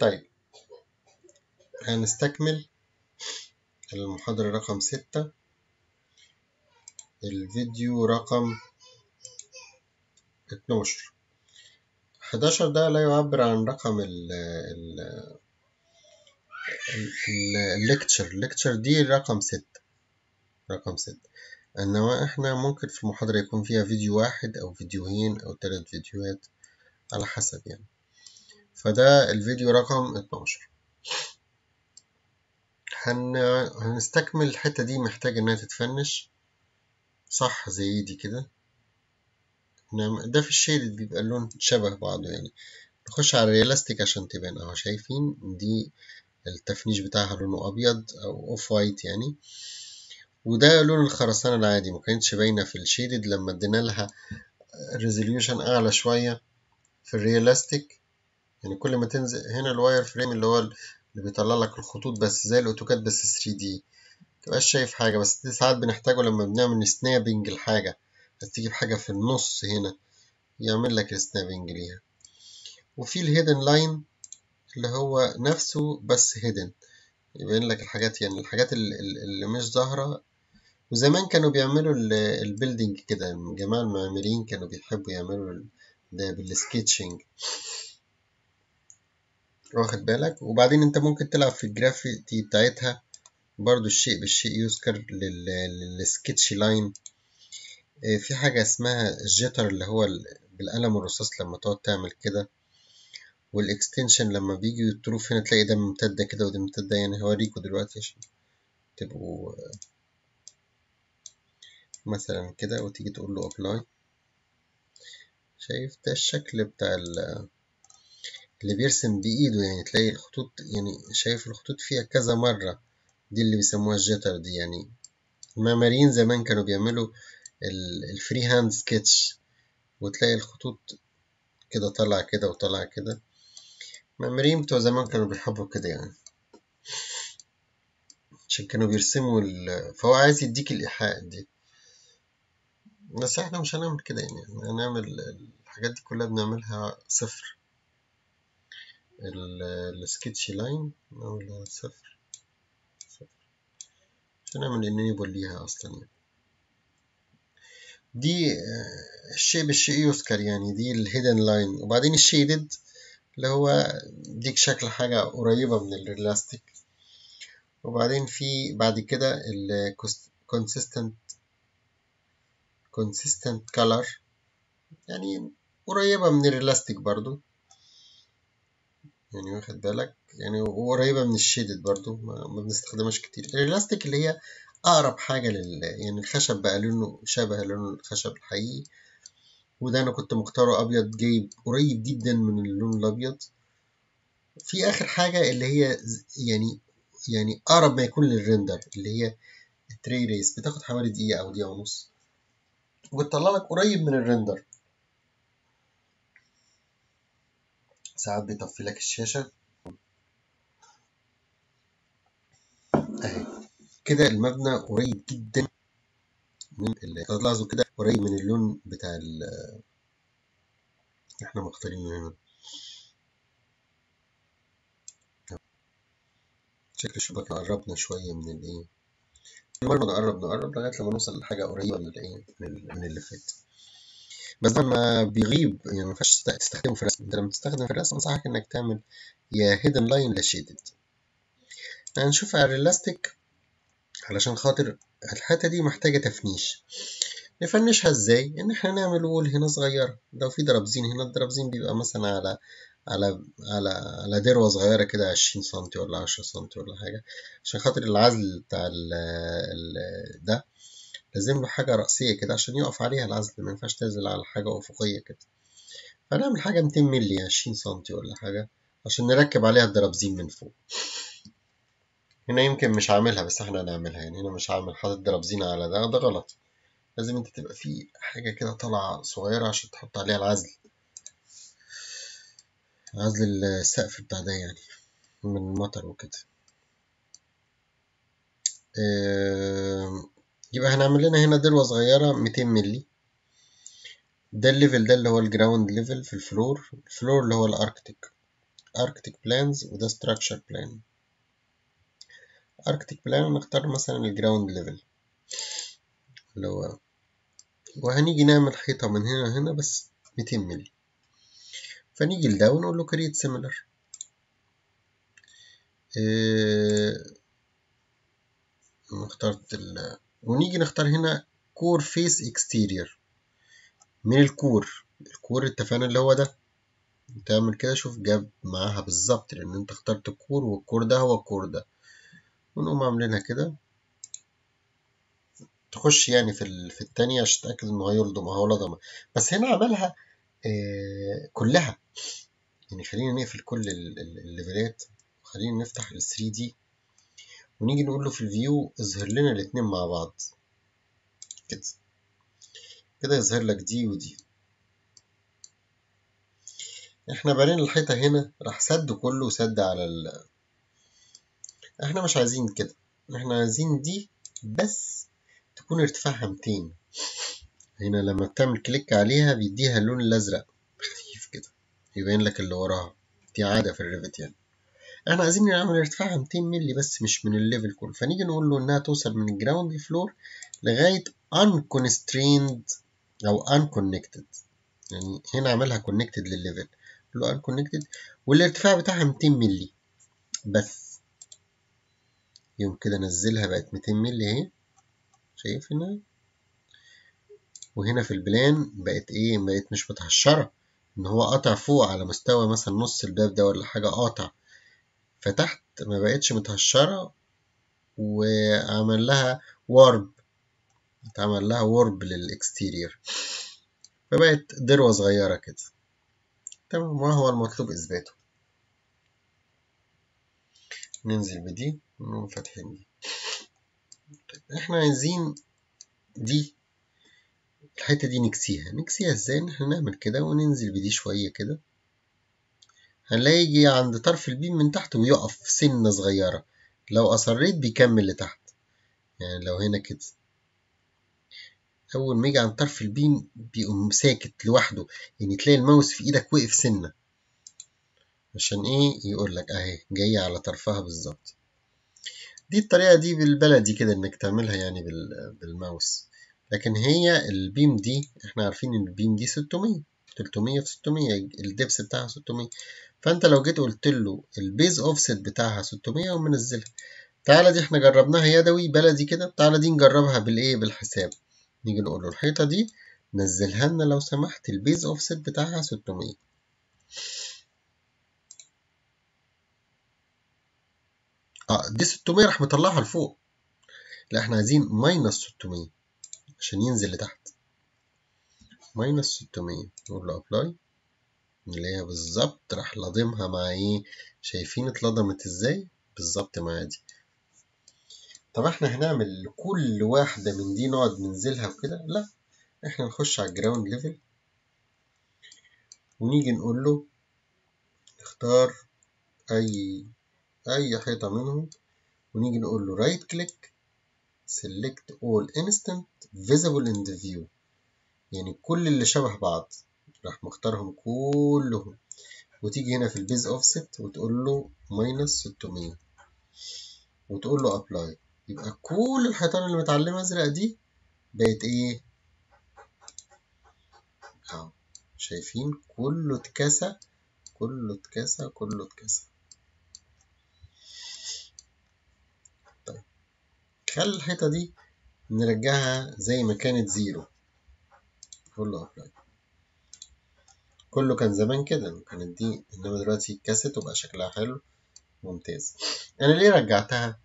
طيب. هنستكمل المحاضرة رقم ستة. الفيديو رقم اتناشر. حداشر ده لا يعبر عن رقم ال ال ال lecture ال lecture دي رقم ستة. رقم ستة. إنما إحنا ممكن في المحاضرة يكون فيها فيديو واحد أو فيديوهين أو تلات فيديوهات على حسب يعني. فده الفيديو رقم اتناشر. هن... هنستكمل الحتة دي محتاج إنها تت finish. صح زي دي كده. نعم ده في ال shaded بيبقى اللون شبه بعضه يعني. نخش على ال realistic عشان تبان. أهو شايفين دي التفنيش بتاعها لونه أبيض أو off-white يعني. وده لون الخرسانة العادي ما كانتش باينة في ال shaded لما ادينا لها resolution أعلى شوية في ال realistic. يعني كل ما تنزل هنا ال wireframe اللي هو اللي بيطلع لك الخطوط بس زي ال AutoCAD بس 3D متبقاش شايف حاجة بس دي ساعات بنحتاجه لما بنعمل snapping الحاجة هتيجي بحاجة في النص هنا يعمل لك ال snapping ليها. وفي ال hidden line اللي هو نفسه بس hidden يبين لك الحاجات يعني الحاجات اللي مش ظاهرة. وزمان كانوا بيعملوا ال building كده جماعة المعماريين كانوا بيحبوا يعملوا ده بال sketching واخد بالك؟ وبعدين انت ممكن تلعب في الجرافيتي بتاعتها برضو الشيء بالشيء يذكر لل sketch line في حاجة اسمها ال jitter اللي هو بالقلم الرصاص لما تقعد تعمل كده وال extension لما بيجي يطروف هنا تلاقي ده ممتدة كده ودي ممتدة يعني هوريكوا دلوقتي عشان تبقوا مثلا كده وتيجي تقول له apply شايف ده الشكل بتاع اللي بيرسم بإيده يعني تلاقي الخطوط يعني شايف الخطوط فيها كذا مرة. دي اللي بيسموها ال jitter دي يعني. المعماريين زمان كانوا بيعملوا ال freehand sketch وتلاقي الخطوط كده طالعة كده وطالعة كده. المعماريين بتوع زمان كانوا بيحبوا كده يعني. عشان كانوا بيرسموا ال... فهو عايز يديك الإيحاء دي. بس إحنا مش هنعمل كده يعني. هنعمل الحاجات دي كلها بنعملها صفر. ال sketch line نعملها صفر. صفر. عشان نعمل enable ليها أصلا؟ يعني دي الشيء بالشيء يذكر يعني دي ال hidden line وبعدين ال shaded اللي هو ديك شكل حاجة قريبة من ال realistic وبعدين في بعد كده ال consistent consistent color. يعني قريبة من ال realistic برضو. يعني واخد بالك؟ يعني وقريبة من ال shaded برضو ما بنستخدمهاش كتير. ال realistic اللي هي أقرب حاجة لل يعني الخشب بقى لونه شبه لون الخشب الحقيقي. وده أنا كنت مختاره أبيض جايب قريب جدا من اللون الأبيض. في آخر حاجة اللي هي يعني يعني أقرب ما يكون لل render اللي هي ال ray trace. بتاخد حوالي دقيقة أو دقيقة ونص. وبتطلع لك قريب من ال render. ساعات بيطفي لك الشاشة. أهي. كده المبنى قريب جدا من تلاحظوا كده قريب من اللون بتاع ال إحنا مختارينه هنا. شكل الشبكة قربنا شوية من الإيه. كل مرة نقرب نقرب لغاية لما نوصل لحاجة قريبة من الإيه من اللي فات. بس ده ما بيغيب يعني ما ينفعش تستخدمه في الرسم. انت لما تستخدم في الرسم انصحك انك تعمل يا hidden line يا shaded هنشوف على ال realistic علشان خاطر الحتة دي محتاجة تفنيش. نفنشها إزاي؟ ان إحنا نعمل wall هنا صغيرة. لو في درابزين هنا الدرابزين بيبقى مثلا على على على على دروة صغيرة كده عشرين سنتي ولا عشرة سنتي ولا حاجة. عشان خاطر العزل بتاع ال ده. لازم له حاجة رأسية كده عشان يقف عليها العزل ما ينفعش تنزل على حاجة أفقية كده. فنعمل حاجة ميتين ملي عشرين سنتي ولا حاجة عشان نركب عليها الدرابزين من فوق. هنا يمكن مش عاملها بس إحنا هنعملها يعني. هنا مش عامل حاطط درابزين على ده ده غلط. لازم انت تبقى في حاجة كده طالعة صغيرة عشان تحط عليها العزل. عزل السقف بتاع ده يعني من المطر وكده. آه يبقى هنعمل لنا هنا دروة صغيرة 200 ملي ده ال level ده اللي هو ال ground level في ال floor ال floor اللي هو ال architect. Architectural Plans وده Structure Plan. Architectural Plan نختار مثلا ال ground level اللي هو وهنيجي نعمل حيطة من هنا لهنا بس 200 مللي. فنيجي لده ونقول له create similar. آه اخترت ال ونيجي نختار هنا core face exterior من ال core؟ ال core اتفقنا اللي هو ده. تعمل كده شوف جاب معاها بالظبط لأن انت اخترت ال core وال core ده هو ال core ده. ونقوم عاملينها كده. تخش يعني في. في التانية عشان تتأكد إنه هيلضم أهو لضم بس هنا عملها آه كلها. يعني خلينا نقفل كل الليفلات. خلينا نفتح ال 3 دي ونيجي نقول له في ال view اظهر لنا الاتنين مع بعض. كده. كده يظهر لك دي ودي. إحنا بنينا الحيطة هنا راح سد كله سد على ال إحنا مش عايزين كده. إحنا عايزين دي بس تكون ارتفاعها 200 هنا لما بتعمل click عليها بيديها اللون الأزرق. خفيف كده. يبين لك اللي وراها. دي عادة في الريفت يعني. إحنا عايزين نعمل ارتفاعها 200 مللي بس مش من ال level كله. فنيجي نقول له إنها توصل من ال ground floor لغاية unconstrained أو unconnected. يعني هنا عملها connected للل level. له unconnected. والارتفاع بتاعها 200 مللي. بس. يوم كده نزلها بقت 200 مللي اهي. شايف هنا؟ وهنا في ال plan بقت إيه؟ بقت مش متهشرة إن هو قاطع فوق على مستوى مثلا نص الباب ده ولا حاجة قاطع. فتحت ما بقتش متهشرة وعمل لها وارب اتعمل لها وارب للإكستيرير. فبقت ذروة صغيرة كده. تمام وهو المطلوب إثباته. ننزل بدي ونقوم فاتحين دي. طيب إحنا عايزين دي الحتة دي نكسيها. نكسيها إزاي؟ إن إحنا نعمل كده وننزل بدي شوية كده. هنلاقي يجي عند طرف ال beam من تحت ويقف سنة صغيرة. لو أصريت بيكمل لتحت. يعني لو هنا كده. أول ما يجي عند طرف ال beam بيقوم ساكت لوحده. يعني تلاقي الماوس في إيدك وقف سنة. عشان إيه؟ يقول لك أهي جاية على طرفها بالظبط. دي الطريقة دي بالبلدي كده إنك تعملها يعني بالماوس. لكن هي ال beam دي إحنا عارفين إن ال beam دي 600 300 في 600 ال depth بتاعها 600 فأنت لو جيت قلت له ال base offset بتاعها 600 يقوم منزلها. تعالى دي إحنا جربناها يدوي بلدي كده تعالى دي نجربها بالإيه؟ بالحساب. نيجي نقول له الحيطة دي نزلها لنا لو سمحت ال base offset بتاعها 600 آه دي 600 راح مطلعها لفوق. لا إحنا عايزين minus 600 عشان ينزل لتحت. minus 600 نقول له apply نلاقيها بالظبط راح لضمها مع إيه؟ شايفين اتلضمت إزاي؟ بالظبط مع دي. طب إحنا هنعمل كل واحدة من دي نقعد ننزلها وكده؟ لا. إحنا نخش على ال ground level ونيجي نقول له اختار أي أي حيطة منهم. ونيجي نقول له right click select all instance. Visible in the view. يعني كل اللي شبه بعض راح مختارهم كلهم. وتيجي هنا في ال base offset وتقول له minus 600 وتقول له apply يبقى كل الحيطان اللي متعلمة ازرق دي بقت إيه؟ اهو شايفين كله اتكسى كله اتكسى كله اتكسى. طيب خلي الحيطة دي نرجعها زي ما كانت zero. نقول له apply كله كان زمان كده كانت دي إنما دلوقتي اتكست وبقى شكلها حلو ممتاز. أنا ليه رجعتها؟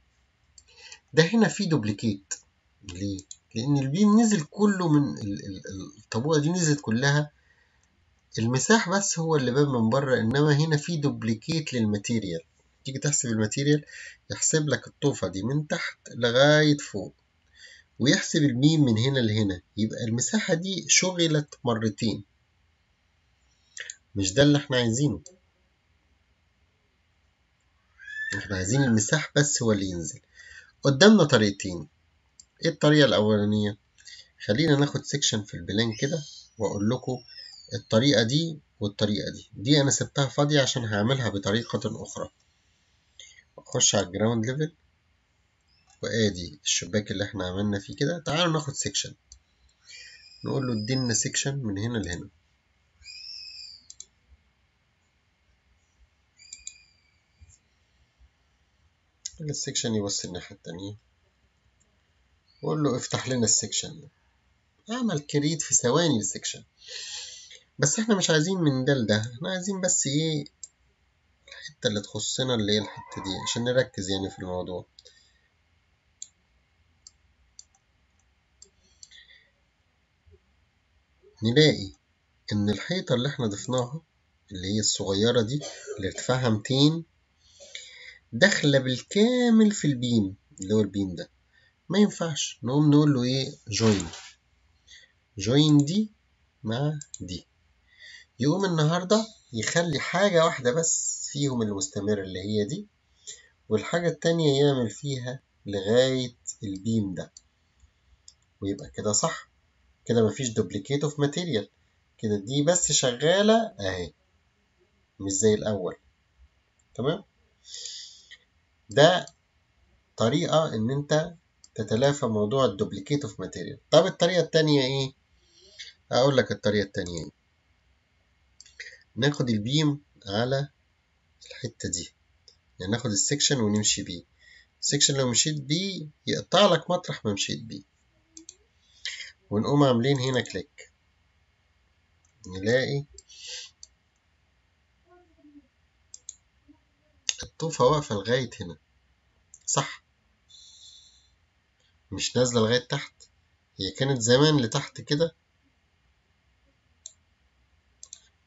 ده هنا في duplicate. ليه؟ لأن ال beam نزل كله من الطبقه دي نزلت كلها. المساح بس هو اللي بان من بره إنما هنا في duplicate لل material. تيجي تحسب ال material يحسب لك الطوفه دي من تحت لغاية فوق. ويحسب ال beam من هنا لهنا. يبقى المساحة دي شغلت مرتين. مش ده اللي إحنا عايزينه. إحنا عايزين المساح بس هو اللي ينزل. قدامنا طريقتين. إيه الطريقة الأولانية؟ خلينا ناخد section في ال plan كده وأقول لكم الطريقة دي والطريقة دي. دي أنا سبتها فاضية عشان هعملها بطريقة أخرى. أخش على ال ground level وآدي الشباك اللي إحنا عملنا فيه كده تعالوا ناخد section نقول له ادينا section من هنا لهنا. ال section يبص الناحية التانية وأقول له افتح لنا ال section ده اعمل create في ثواني ال section بس إحنا مش عايزين من ده لده إحنا عايزين بس إيه الحتة اللي تخصنا اللي هي الحتة دي عشان نركز يعني في الموضوع. نلاقي إن الحيطة اللي إحنا ضفناها اللي هي الصغيرة دي اللي ارتفاعها 200 داخلة بالكامل في ال beam اللي هو البيم ده. ما ينفعش. نقوم نقول له إيه؟ join join دي مع دي. يقوم النهاردة يخلي حاجة واحدة بس فيهم المستمر اللي هي دي والحاجة التانية يعمل فيها لغاية ال beam ده. ويبقى كده صح؟ كده مفيش duplicate of material كده دي بس شغالة أهي. مش زي الأول. تمام؟ ده طريقة إن أنت تتلافى موضوع ال duplicate of material طب الطريقة التانية إيه؟ أقول لك الطريقة التانية إيه. ناخد ال beam على الحتة دي. يعني ناخد ال section ونمشي بيه. ال section لو مشيت بيه يقطع لك مطرح ما مشيت بيه. ونقوم عاملين هنا click نلاقي الطوفة واقفة لغاية هنا. صح. مش نازلة لغاية تحت. هي كانت زمان لتحت كده.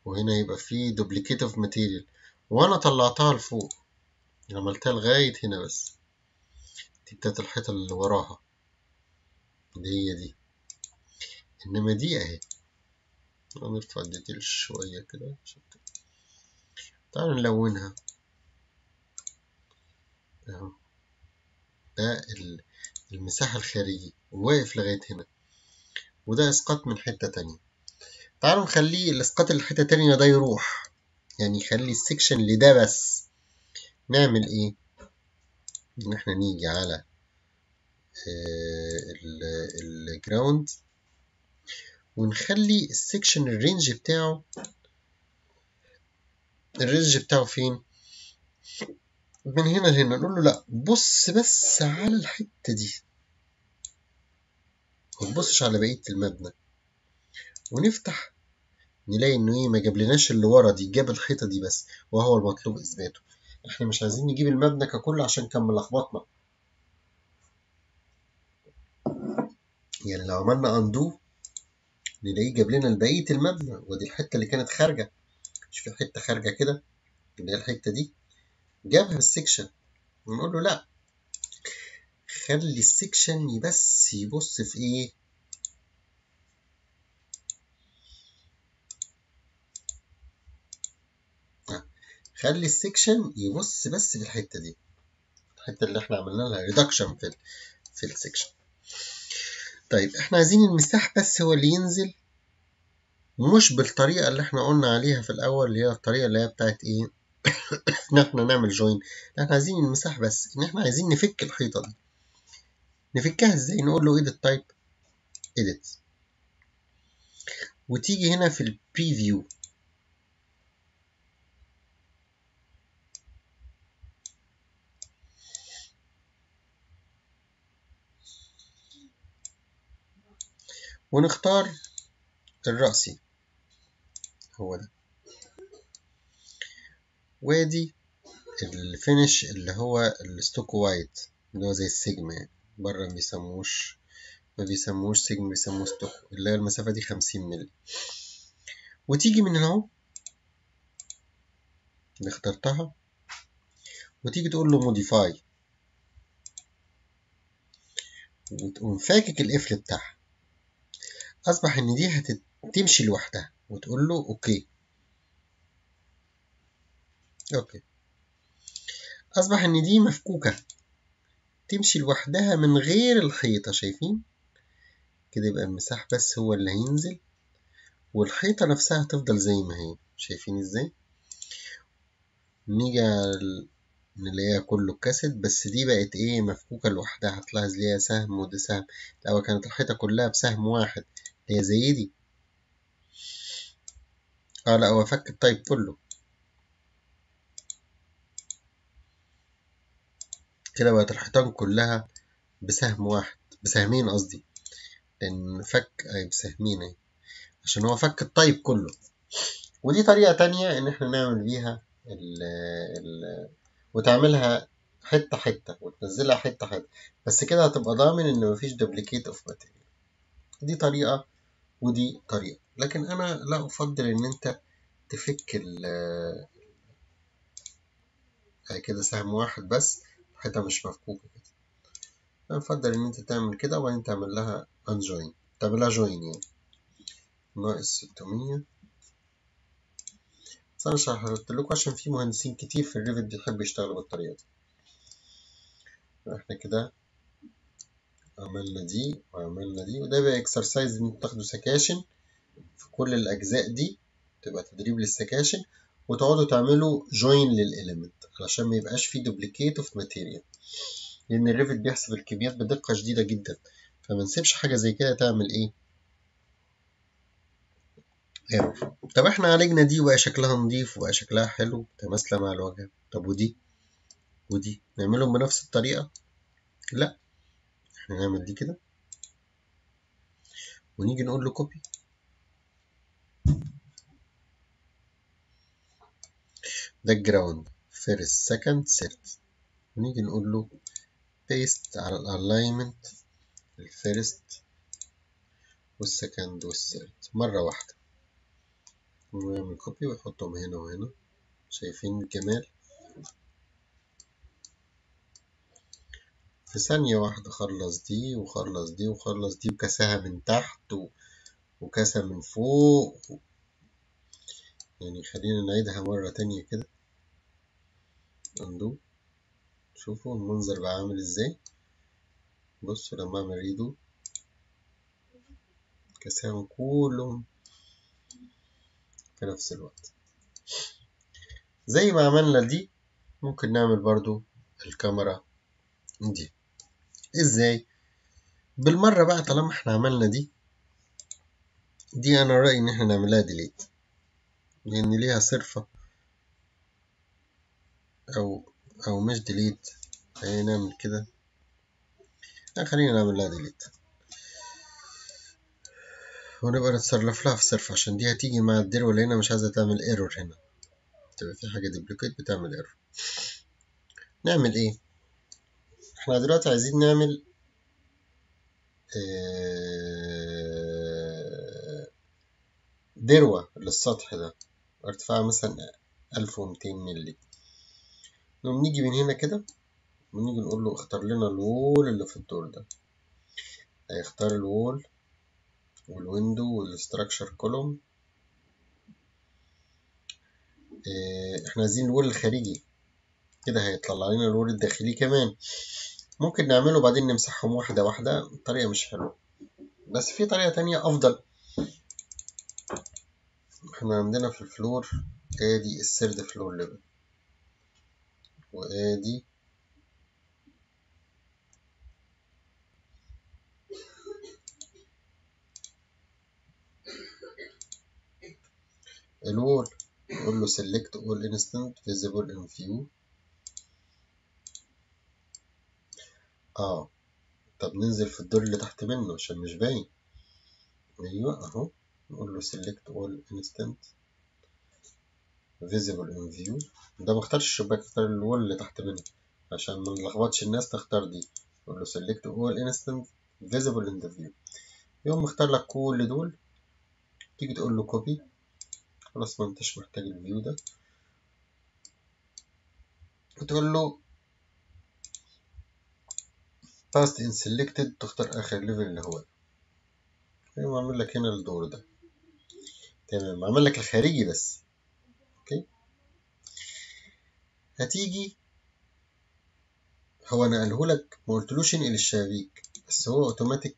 وهنا يبقى فيه duplicate of material وأنا طلعتها لفوق. عملتها لغاية هنا بس. دي بتاعت الحيطة اللي وراها. اللي هي دي. إنما دي أهي. نرفع ال detail شوية كده. تعالوا نلونها. أهو. ده المساح الخارجي. واقف لغاية هنا. وده إسقاط من حتة تانية. تعالوا نخليه الإسقاط اللي حتة تانية ده يروح. يعني يخلي ال section لده بس. نعمل إيه؟ إن إحنا نيجي على ال ground. ونخلي ال section ال range بتاعه ال range بتاعه فين؟ من هنا لهنا. نقول له لا بص بس على الحتة دي. متبصش على بقية المبنى. ونفتح نلاقي إنه إيه ما جابلناش اللي ورا دي جاب الحيطة دي بس وهو المطلوب إثباته. إحنا مش عايزين نجيب المبنى ككل عشان كان ملخبطنا. يعني لو عملنا undo نلاقيه جاب لنا بقية المبنى ودي الحتة اللي كانت خارجة. مش في حتة خارجة كده اللي هي الحتة دي. جابها بال section ونقول له لا. خلي ال section بس يبص في إيه؟ خلي ال section يبص بس في الحتة دي. الحتة اللي إحنا عملنا لها reduction في في ال section طيب إحنا عايزين المساح بس هو اللي ينزل مش بالطريقة اللي إحنا قلنا عليها في الأول اللي هي الطريقة اللي هي بتاعت إيه؟ إن إحنا نعمل join إحنا عايزين المساح بس إن إحنا عايزين نفك الحيطة دي. نفكها إزاي؟ نقول له edit type edit وتيجي هنا في ال preview ونختار الرأسي. هو ده. وادي ال finish اللي هو ال stucco white اللي هو زي السيجما يعني. بره ما بيسموش ما بيسموش سيجما بيسموه stucco اللي هي المسافة دي خمسين مللي. وتيجي من هنا أهو. اللي اخترتها. وتيجي تقول له modify وتقوم فاكك القفل بتاعها. أصبح إن دي هتمشي لوحدها وتقول له okay. okay. أصبح إن دي مفكوكة. تمشي لوحدها من غير الحيطة شايفين؟ كده يبقى المساح بس هو اللي هينزل والحيطة نفسها هتفضل زي ما هي. شايفين إزاي؟ نيجي نلاقيها كله اتكست بس دي بقت إيه مفكوكة لوحدها. هتلاحظ ليها سهم وده سهم. الأول كانت الحيطة كلها بسهم واحد. هي زي دي آه لا هو فك. الطيب كله. كده بقت الحيطان كلها بسهم واحد. بسهمين قصدي. لأن فك أي بسهمين أي. عشان هو فك الطيب كله. ودي طريقة تانية إن إحنا نعمل بيها ال ال وتعملها حتة حتة وتنزلها حتة حتة. بس كده هتبقى ضامن إن مفيش دبليكيت أوف ماتيريال دي طريقة ودي طريقة. لكن أنا لا أفضل إن أنت تفك ال كده سهم واحد بس الحيطة مش مفكوكة كده. أنا أفضل إن أنت تعمل كده وبعدين تعمل لها unjoin. تعمل لها join يعني. ناقص ستمية. بس أنا شرحت لكم عشان في مهندسين كتير في الريفت بيحبوا يشتغلوا بالطريقة دي. إحنا كده عملنا دي وعملنا دي وده بقى exercise إن أنتوا تاخدوا sections في كل الأجزاء دي تبقى تدريب لل sections وتقعدوا تعملوا join لل element علشان ما يبقاش فيه duplicate of material لأن الريفت بيحسب الكميات بدقة شديدة جدا. فما نسيبش حاجة زي كده تعمل إيه؟ error طب إحنا عالجنا دي وبقى شكلها نضيف وبقى شكلها حلو متماثلة مع الواجهة طب ودي؟ ودي نعملهم بنفس الطريقة؟ لا. إحنا نعمل دي كده. ونيجي نقول له copy ده ال ground first second third ونيجي نقول له بيست على الالاينمنت الفيرست والسكند والثيرد مرة واحدة. ونعمل copy ونحطهم هنا وهنا. شايفين الجمال في ثانية واحدة خلص دي وخلص دي وخلص دي وكساها من تحت و... وكسا من فوق يعني خلينا نعيدها مرة تانية كده. اندو شوفوا المنظر بقى عامل إزاي. بصوا لما اعمل ريدو. كساهم كلهم في نفس الوقت. زي ما عملنا دي ممكن نعمل برضو الكاميرا دي. إزاي؟ بالمرة بقى طالما إحنا عملنا دي دي أنا رأيي إن إحنا نعملها ديليت لأن ليها صرفة أو أو مش ديليت نعمل كده. خلينا نعمل لها ديليت ونبقى نتصرف لها في صرف عشان دي هتيجي مع الدير ولا هنا مش عايزة تعمل ايرور هنا؟ تبقى في حاجة duplicate بتعمل error نعمل إيه؟ إحنا دلوقتي عايزين نعمل دروة للسطح ده. ارتفاع مثلا ألف ومتين ملي نقوم نيجي من هنا كده ونيجي نقول له اختار لنا ال wall اللي في الدور ده. هيختار ال wall وال window وال structure column. إحنا عايزين ال wall الخارجي. كده هيطلع لنا ال wall الداخلي كمان. ممكن نعمله بعدين نمسحهم واحدة واحدة طريقة مش حلوة. بس في طريقة تانية أفضل. إحنا عندنا في ال floor آدي ال third floor level وآدي الوول. نقول له select all instant visible in view. آه. طب ننزل في الدور اللي تحت منه عشان مش باين. أيوه أهو. نقول له select all instant visible in view. ده ما اختارش الشباك اختار الوول اللي تحت منه. عشان ما نلخبطش الناس تختار دي. نقول له select all instant visible in the view. يقوم مختار لك كل دول. تيجي تقول له copy. خلاص ما انتش محتاج ال view ده. وتقول له paste in selected تختار آخر level اللي هو. ده عامل لك هنا الدور ده. تمام عامل لك الخارجي بس. أوكي؟ هتيجي هو نقله لك ما قلتلوش انقل الشبابيك بس هو اوتوماتيك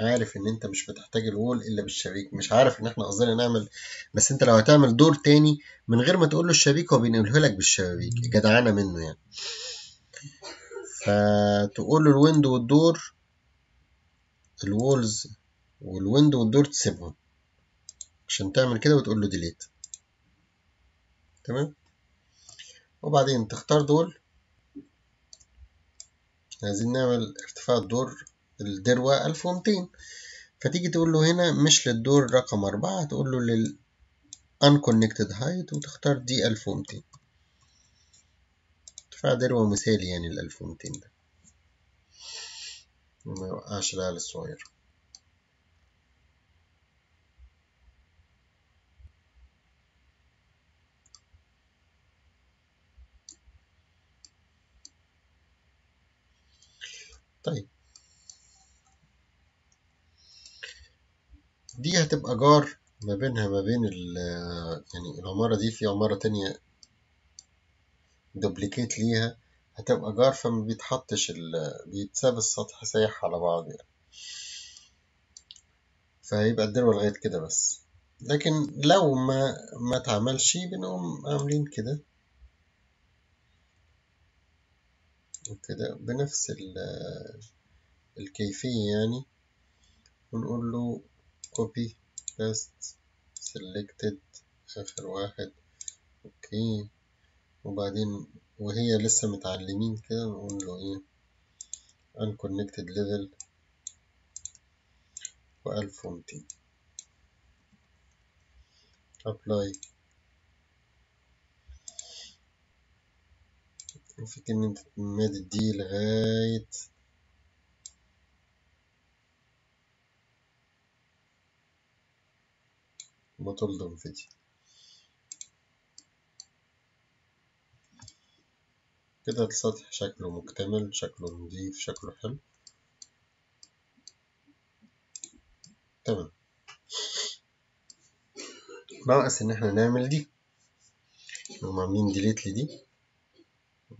عارف إن أنت مش بتحتاج ال wall إلا بالشبابيك مش عارف إن إحنا قصدنا نعمل بس أنت لو هتعمل دور تاني من غير ما تقول له الشبابيك هو بينقله لك بالشبابيك جدعانة منه يعني. فتقول له الويندو والدور الوولز والويندو والدور تسيبهم. عشان تعمل كده وتقول له delete تمام؟ وبعدين تختار دول. عايزين نعمل ارتفاع الدور الدروة 1200 فتيجي تقول له هنا مش للدور رقم أربعة تقول له لل unconnected height وتختار دي 1200 ارتفاع دروة مثالي يعني ال 1200 ده. وما يوقعش العيال الصغير. طيب. دي هتبقى جار ما بينها ما بين يعني العمارة دي في عمارة تانية دوبليكيت ليها هتبقى جار فما بيتحطش ال بيتساب السطح سايح على بعض يعني. فهيبقى الدروة لغاية كده بس. لكن لو ما ما اتعملش بنقوم عاملين كده. وكده بنفس الكيفية يعني. ونقول له copy paste selected آخر واحد. أوكي. وبعدين وهي لسه متعلمين كده نقول له إيه unconnected level وألف ومتين apply. وفيك إن أنت تمدد دي لغاية ما تلضم في كده السطح شكله مكتمل شكله نضيف شكله حلو. تمام. ناقص إن إحنا نعمل دي. نقوم عاملين delete لدي.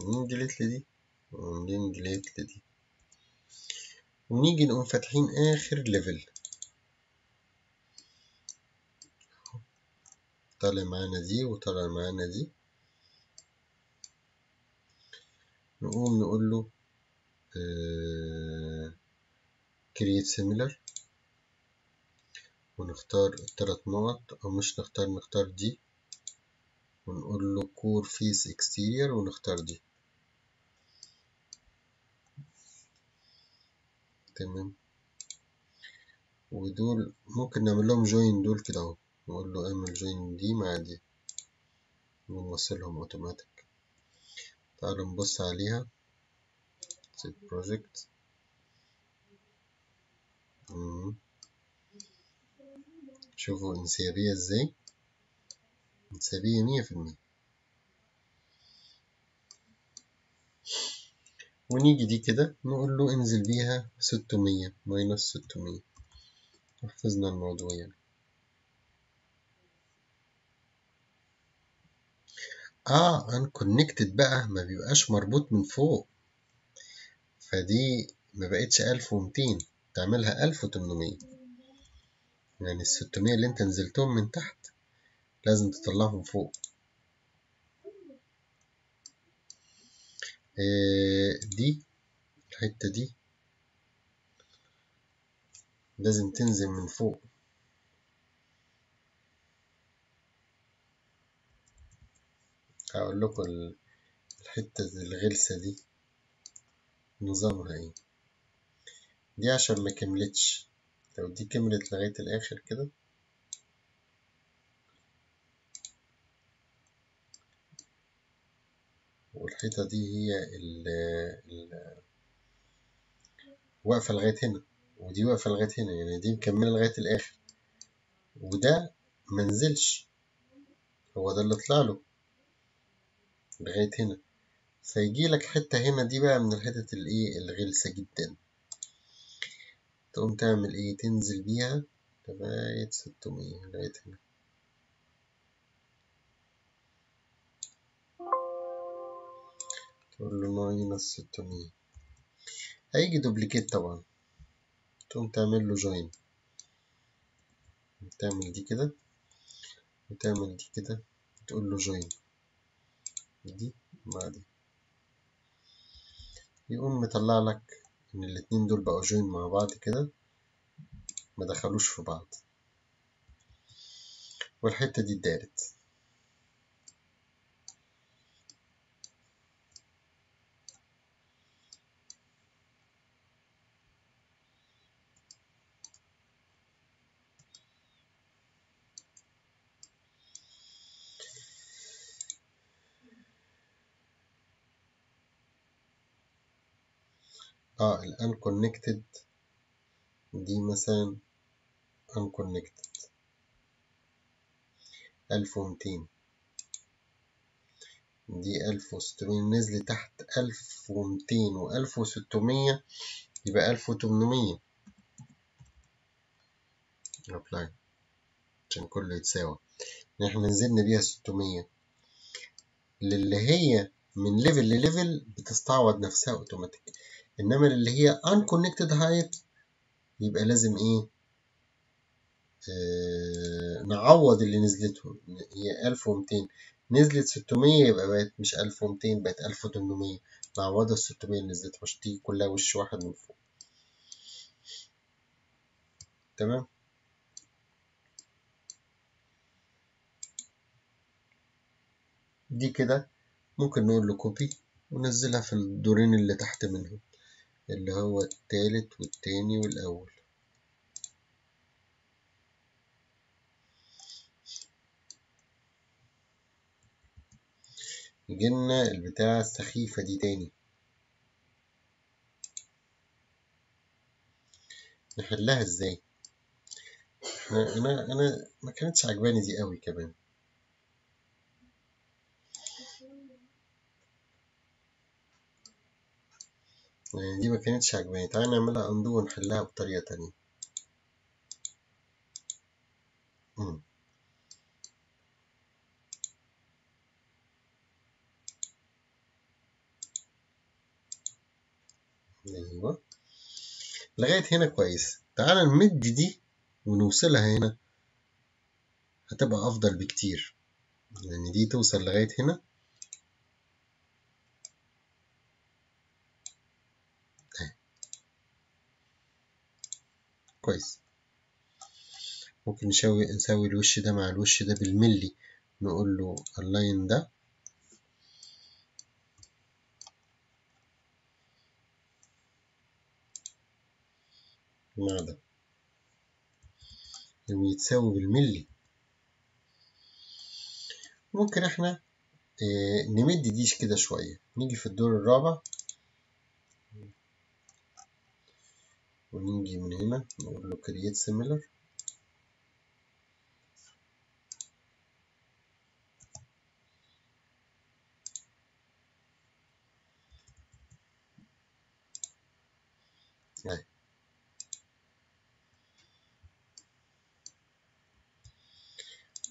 عاملين delete لدي. وعاملين delete لدي. ونيجي نقوم فاتحين آخر level طالع معانا دي وطالع معانا دي. نقوم نقول له آه create similar ونختار التلات نقط أو مش نختار نختار دي ونقول له core face exterior ونختار دي تمام؟ ودول ممكن نعمل لهم join دول كده أهو. نقول له اعمل join دي مع دي ونوصلهم اوتوماتيك تعالوا نبص عليها. Save project. شوفوا انسيابية إزاي. انسيابية مية في المية. ونيجي دي كده نقول له انزل بيها ستمية ماينس ستمية. حفظنا الموضوع يعني. آه unconnected بقى ما بيبقاش مربوط من فوق. فدي ما بقتش ألف ومتين تعملها ألف وتمنمية. يعني الستمية اللي انت نزلتهم من تحت لازم تطلعهم فوق. آه دي الحتة دي لازم تنزل من فوق. هقول لكم الحتة الغلسة دي. نظامها إيه؟ دي عشان ما كملتش. لو دي كملت لغاية الآخر كده. والحيطة دي هي ال واقفة لغاية هنا. ودي واقفة لغاية هنا يعني دي مكملة لغاية الآخر. وده منزلش هو ده اللي طلع له. لغاية هنا. فيجي لك حتة هنا دي بقى من الحتت الايه الغلسة جدا. تقوم تعمل إيه؟ تنزل بيها لغاية ستمية لغاية هنا. تقول له minus ستمية. هيجي duplicate طبعا. تقوم تعمل له join تعمل دي كده وتعمل دي كده تقول له جوين دي؟ مع دي. يقوم مطلع لك إن الاتنين دول بقوا جوين مع بعض كده ما دخلوش في بعض. والحتة دي اتدارت. آه ال unconnected. دي مثلا unconnected. ألف ومتين. دي ألف وستمية. نزل تحت ألف ومتين وألف وستمية يبقى ألف وتمنمية. أبلاي عشان كله يتساوى. إحنا نزلنا بيها ستمية. للي هي من level ل level بتستعوض نفسها اوتوماتيك إنما اللي هي unconnected height يبقى لازم إيه؟ آه نعوض اللي نزلته هي 1200 نزلت 600 يبقى بقت مش 1200 بقت 1800 نعوضها ال 600 اللي نزلت مش تيجي كلها وش واحد من فوق. تمام؟ دي كده. ممكن نقول له كوبي وننزلها في الدورين اللي تحت منهم. اللي هو التالت والتاني والأول. يجيلنا البتاعة السخيفة دي تاني. نحلها إزاي؟ أنا أنا أنا ما كانتش عجباني دي قوي كمان. يعني دي ما كانتش عجباني تعالى نعملها اندو ونحلها بطريقة تانية. أيوه. لغاية هنا كويس. تعالى نمد دي ونوصلها هنا. هتبقى أفضل بكتير. يعني دي توصل لغاية هنا. كويس. ممكن نسوي نسوي الوش ده مع الوش ده بالملي نقول له اللاين ده. مع ده. يتساوي بالملي. ممكن إحنا آه نمد ديش كده شوية. نيجي في الدور الرابع. ونيجي من هنا نقول له create similar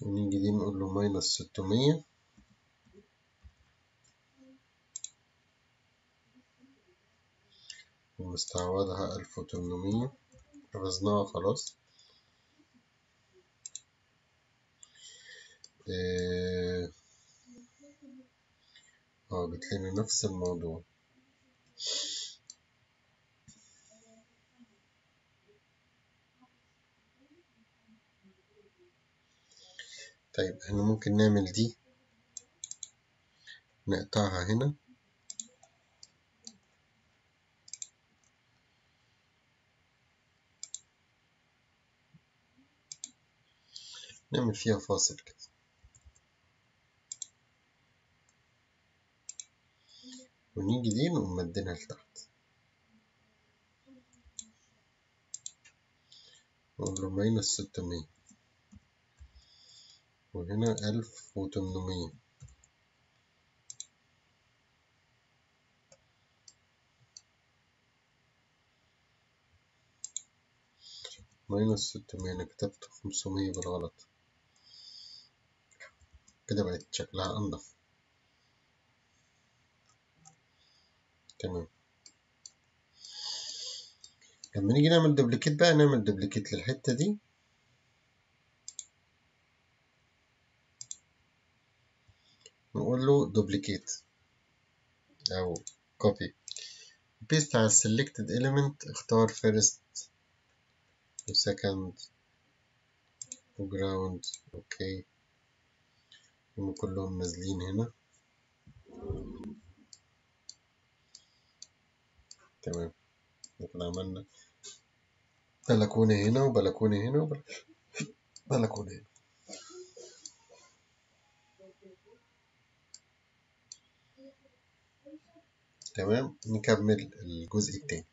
ونيجي دي نقول له ماينس ستمية ومستعوضها ألف وتمنمية حفظناها خلاص. آه جت لنا نفس الموضوع. طيب إحنا ممكن نعمل دي. نقطعها هنا. نعمل فيها فاصل كده. ونيجي دي نقوم لتحت. نقول له ماينس ستمية. وهنا ألف وتمنمية. minus ستمية أنا كتبت خمسمية بالغلط. كده بقت شكلها أنضف. تمام. لما نيجي نعمل duplicate بقى نعمل duplicate للحتة دي. نقول له duplicate أو copy paste على selected element اختار first و second و ground أوكي هم كلهم نازلين هنا. تمام. كده عملنا بلكونة هنا وبلكونة هنا وبلكونة هنا. تمام. نكمل الجزء التاني.